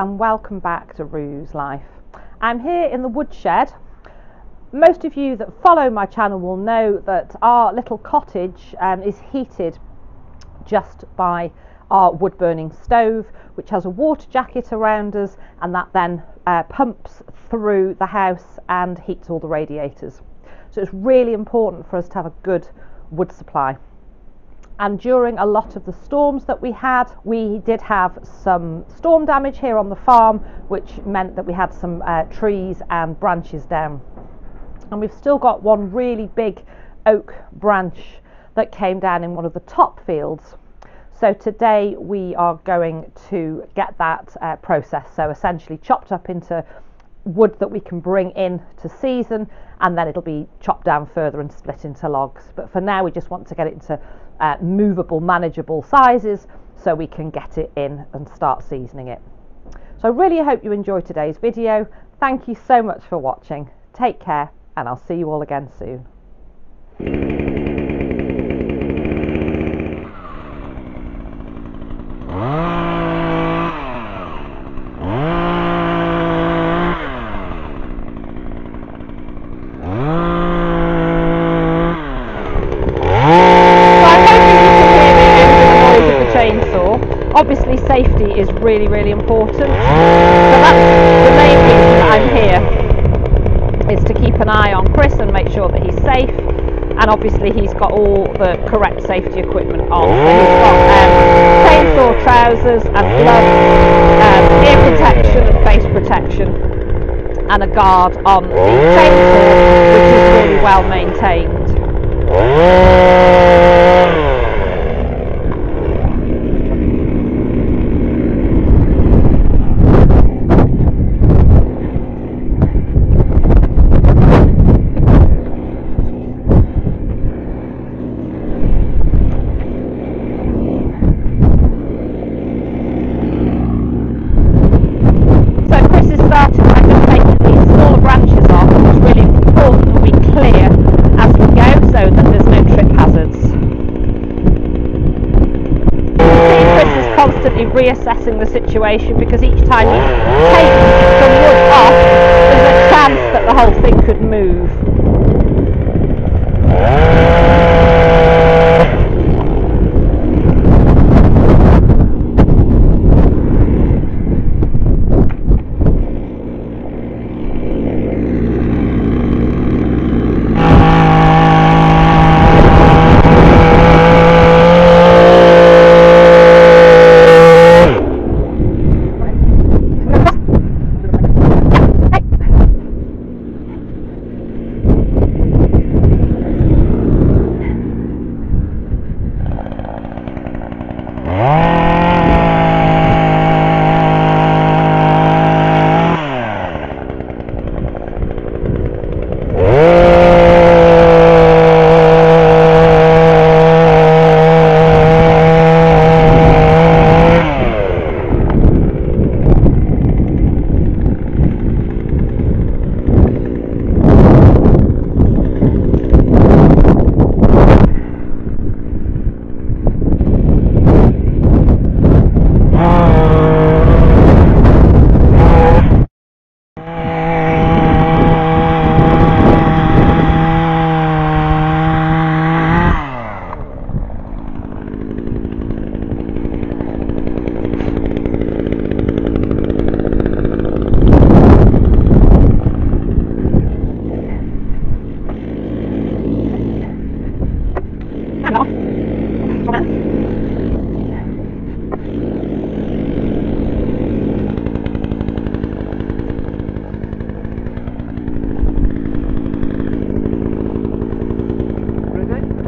and welcome back to Roo's Life. I'm here in the woodshed. Most of you that follow my channel will know that our little cottage um, is heated just by our wood burning stove which has a water jacket around us and that then uh, pumps through the house and heats all the radiators. So it's really important for us to have a good wood supply and during a lot of the storms that we had we did have some storm damage here on the farm which meant that we had some uh, trees and branches down. And we've still got one really big oak branch that came down in one of the top fields. So today we are going to get that uh, processed so essentially chopped up into wood that we can bring in to season and then it'll be chopped down further and split into logs but for now we just want to get it into uh, movable, manageable sizes so we can get it in and start seasoning it. So I really hope you enjoyed today's video. Thank you so much for watching. Take care and I'll see you all again soon. Obviously safety is really really important. So that's the main reason that I'm here is to keep an eye on Chris and make sure that he's safe. And obviously he's got all the correct safety equipment on. So he's got um, chainsaw trousers and gloves um, ear protection and face protection and a guard on the chainsaw which is really well maintained reassessing the situation because each time you take some wood off, there's a chance that the whole thing could move.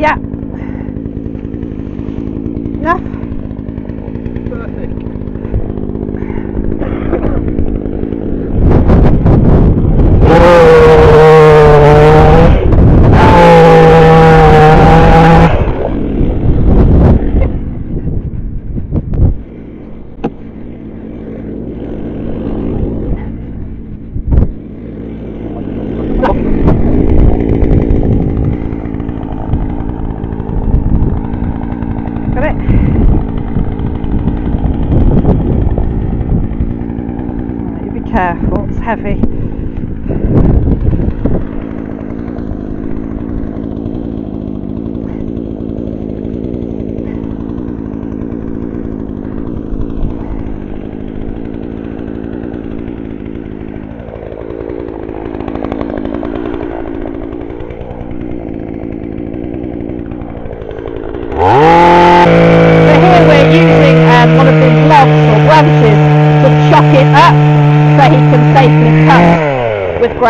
Yeah. ಅಂದರೆ you be careful, it's heavy.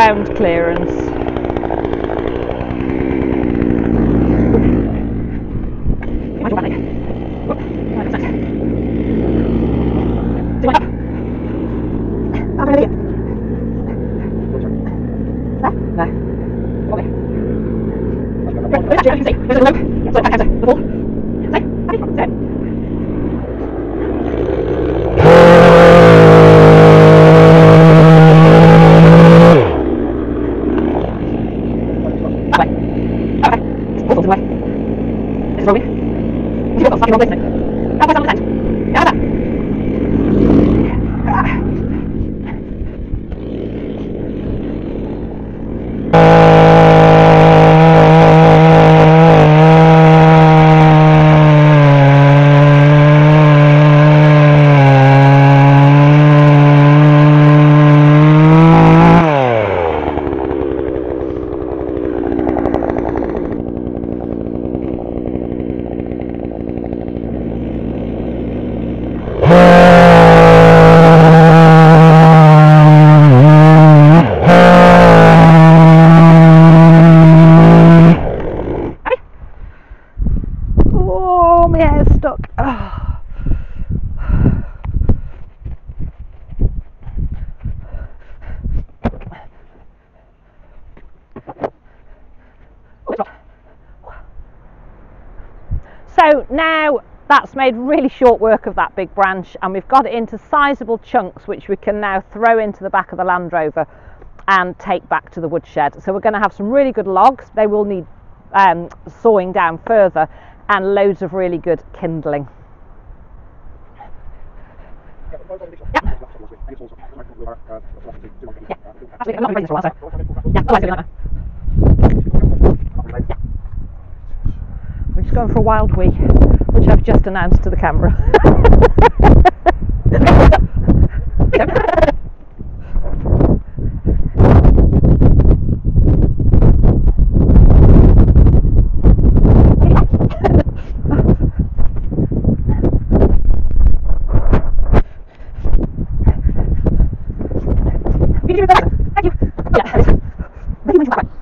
ground clearance. Right, okay. que no So now that's made really short work of that big branch and we've got it into sizable chunks which we can now throw into the back of the Land Rover and take back to the woodshed. So we're going to have some really good logs. They will need um, sawing down further and loads of really good kindling. Absolutely, I'm not been this for a while, so yeah, otherwise it'll be a nightmare. We're just going for a wild wee, which I've just announced to the camera.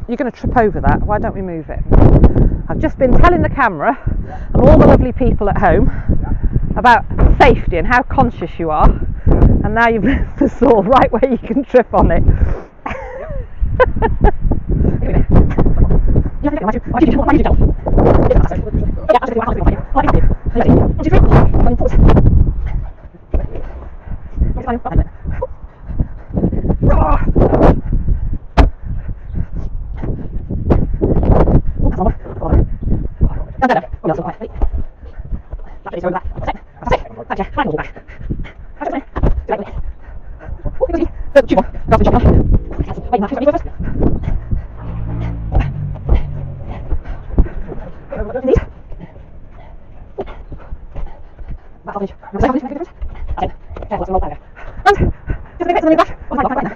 You're going to trip over that. Why don't we move it? I've just been telling the camera and all the lovely people at home about safety and how conscious you are and now you've left the saw right where you can trip on it. Yep. 这巨萌告诉你什么下次万一妈看我把去我把它去我把它放去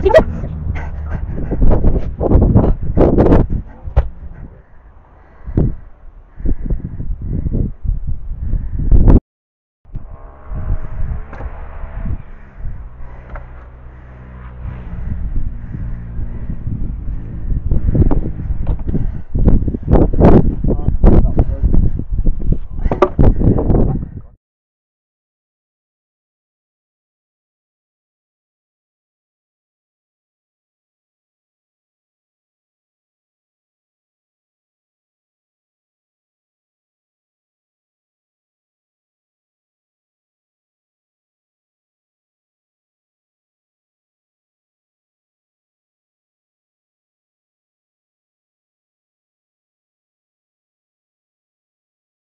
去去